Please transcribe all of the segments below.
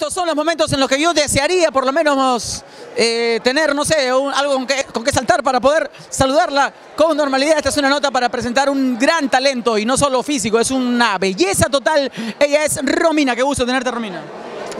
Estos son los momentos en los que yo desearía por lo menos eh, tener, no sé, un- algo con que, con que saltar para poder saludarla con normalidad. Esta es una nota para presentar un gran talento y no solo físico, es una belleza total. Ella es Romina, qué gusto tenerte Romina.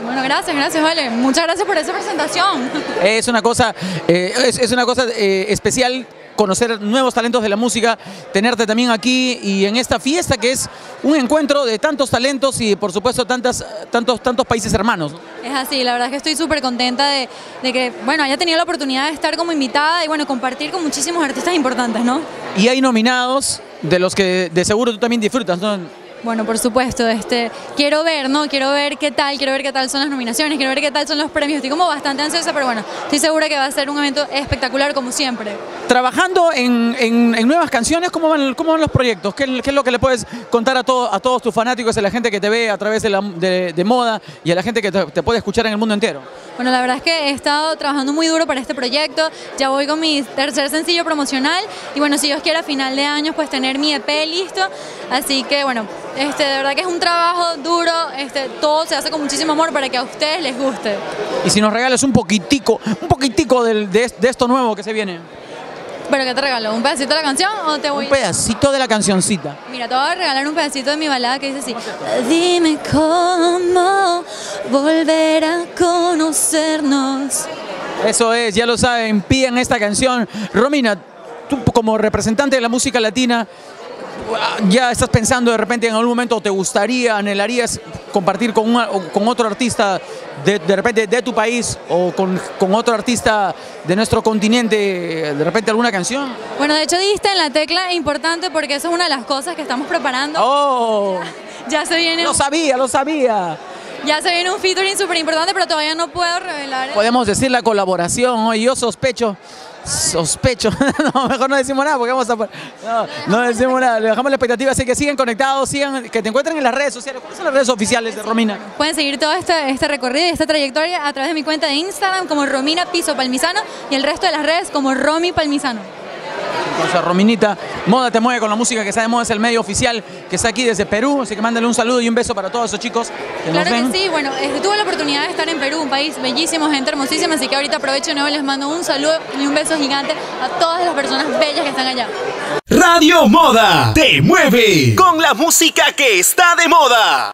Bueno, gracias, gracias, vale. Muchas gracias por esa presentación. Es una cosa, eh, es, es una cosa eh, especial conocer nuevos talentos de la música, tenerte también aquí y en esta fiesta que es un encuentro de tantos talentos y por supuesto tantas, tantos, tantos países hermanos. ¿no? Es así, la verdad es que estoy súper contenta de, de que, bueno, haya tenido la oportunidad de estar como invitada y, bueno, compartir con muchísimos artistas importantes, ¿no? Y hay nominados de los que de seguro tú también disfrutas, ¿no? Bueno, por supuesto, este, quiero ver, ¿no? Quiero ver qué tal, quiero ver qué tal son las nominaciones, quiero ver qué tal son los premios. Estoy como bastante ansiosa, pero bueno, estoy segura que va a ser un evento espectacular como siempre. Trabajando en, en- en nuevas canciones, ¿cómo van, cómo van los proyectos? ¿Qué, qué es lo que le puedes contar a, todo- a todos tus fanáticos, a la gente que te ve a través de, la, de, de moda y a la gente que te, te puede escuchar en el mundo entero? Bueno, la verdad es que he estado trabajando muy duro para este proyecto. Ya voy con mi tercer sencillo promocional. Y bueno, si Dios quiere, a final de año, pues tener mi EP listo. Así que bueno, este, de verdad que es un trabajo duro. Este, todo se hace con muchísimo amor para que a ustedes les guste. Y si nos regalas un poquitico, un poquitico del- de, de esto nuevo que se viene. ¿Pero qué te regalo? ¿Un pedacito de la canción o te voy Un pedacito de la cancioncita. Mira, te voy a regalar un pedacito de mi balada que dice así. Dime cómo volver a conocernos. Eso es, ya lo saben, piden esta canción. Romina, tú como representante de la música latina, ya estás pensando de repente en algún momento, te gustaría, anhelarías compartir con, una- con otro artista de, de repente de tu país o con, con otro artista de nuestro continente, de repente alguna canción? Bueno, de hecho diste en la tecla importante porque eso es una de las cosas que estamos preparando. ¡Oh! Ya se viene, Lo sabía, lo sabía. ya se viene un featuring súper importante, pero todavía no puedo revelar. Podemos decir la colaboración, ¿no? yo sospecho, sospecho, no, mejor no decimos nada porque vamos a... No, decimos nada, le dejamos la expectativa, así que sigan conectados, sigan, que te encuentren en las redes sociales. ¿Cuáles son las redes oficiales de Romina? Pueden seguir todo este, este recorrido y esta trayectoria a través de mi cuenta de Instagram como Romina Piso Palmisano y el resto de las redes como Romy Palmisano. Entonces, Rominita, Moda te mueve con la música que está de moda, es el medio oficial que está aquí desde Perú, así que mándale un saludo y un beso para todos esos chicos que nos Claro ven. que sí, bueno, este, tuve la oportunidad de estar en Perú, un país bellísimo, gente hermosísima, así que ahorita aprovecho de nuevo y les mando un saludo y un beso gigante a todas las personas bellas que están allá. Radio Moda te mueve con la música que está de moda.